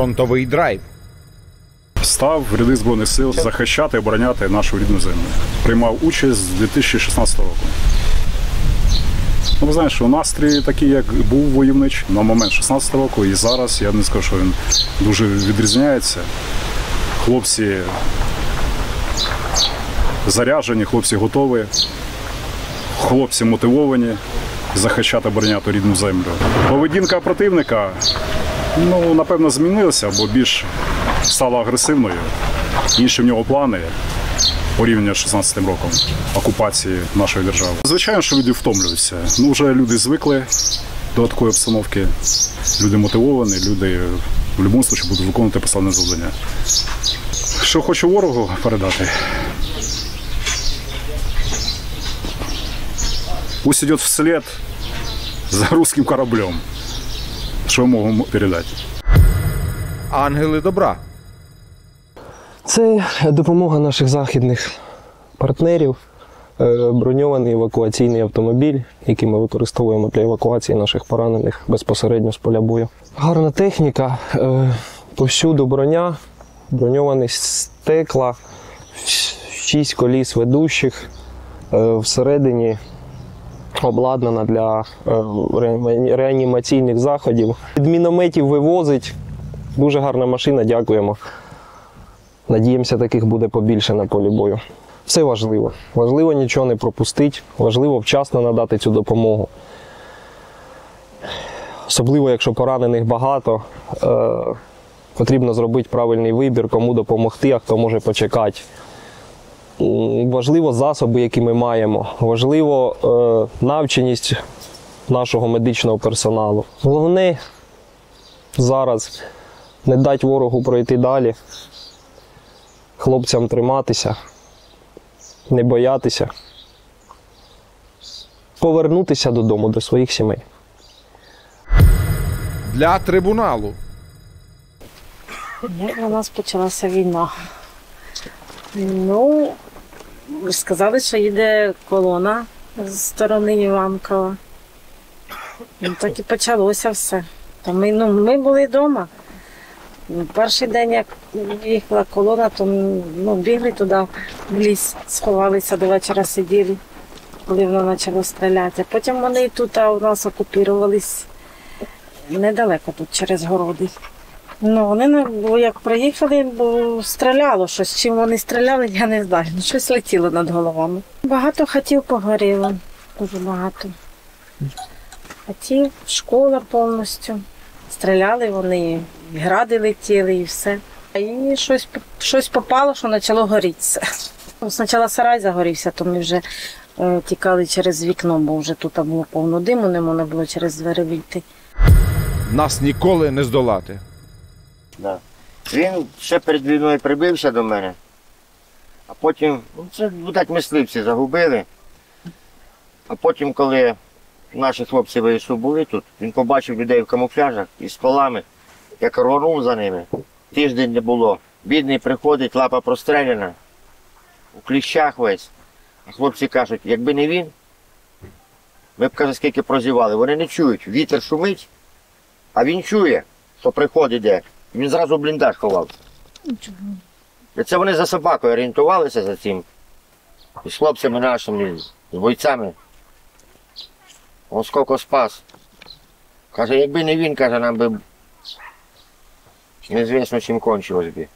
фронтовий драйв. Став в ряди збройних сил захищати і обороняти нашу рідну землю. Приймав участь з 2016 року. Ну, ви знаєте, що настрій такий, як був войовнич на момент 16 року, і зараз я не скажу, що він дуже відрізняється. Хлопці заряджені, хлопці готові, хлопці мотивовані захищати обороняти рідну землю. Поведінка противника ну, напевно, змінилася, бо більш стала агресивною. Інші в нього плани порівняно з 16 роком окупації нашої держави. Звичайно, що люди втомлюються. Ну, вже люди звикли до такої обстановки. Люди мотивовані, люди в будь-якому випадку будуть виконувати поставлене завдання. Що хочу ворогу передати. Пусть идет вслед за русским кораблем. Что я могу передать? Ангели добра. Це допомога наших західних партнерів, е, броньований евакуаційний автомобіль, який ми використовуємо для евакуації наших поранених безпосередньо з поля бою. Гарна техніка, е, повсюду броня, броньовані стекла, шість коліс ведущих, е, всередині обладнана для е, реанімаційних заходів. Від мінометів вивозить. Дуже гарна машина, дякуємо. Надіємося, таких буде побільше на полі бою. Все важливо. Важливо нічого не пропустити, важливо вчасно надати цю допомогу. Особливо, якщо поранених багато, е, потрібно зробити правильний вибір, кому допомогти, а хто може почекати. М, Важливо засоби, які ми маємо. Важливо е, навченість нашого медичного персоналу. Головне зараз не дати ворогу пройти далі, хлопцям триматися, не боятися, повернутися додому до своїх сімей. Для трибуналу. Як у нас почалася війна? Ну, сказали, що їде колона з сторони Іванкова. Ну, так і почалося все. Та ми, ну, ми були вдома. Перший день, як їхала колона, то ну, бігли туди в ліс, сховалися до вечора сиділи, коли воно почало стріляти. Потім вони тут у нас окупірувались недалеко тут через городи. Ну, вони не- бо як приїхали, бо стріляло щось. Чим вони стріляли, я не знаю. Ну, щось летіло над головами. Багато хатів погоріло, дуже багато. Хатів, школа повністю. Стріляли вони, гради летіли і все. І щось, щось попало, що почало горітися. Спочатку сарай загорівся, то ми вже е, тікали через вікно, бо вже тут було повно диму, не можна було через двері вийти. Нас ніколи не здолати. Да. Він ще перед війною прибився до мене, а потім, ну це видать, мисливці загубили. А потім, коли наші хлопці вийшли були тут, він побачив людей в камуфляжах із полами, як рвонув за ними. Тиждень не було. Бідний приходить, лапа простреляна, у кліщах весь. А хлопці кажуть, якби не він, ми б каже, скільки прозівали. Вони не чують. Вітер шумить, а він чує, що приходить де. Він зразу в бліндаж ховав. І це вони за собакою орієнтувалися за цим. І з хлопцями нашими, з бойцями. Он скільки спас. Каже, якби не він, каже, нам би незвісно чим кончилось би.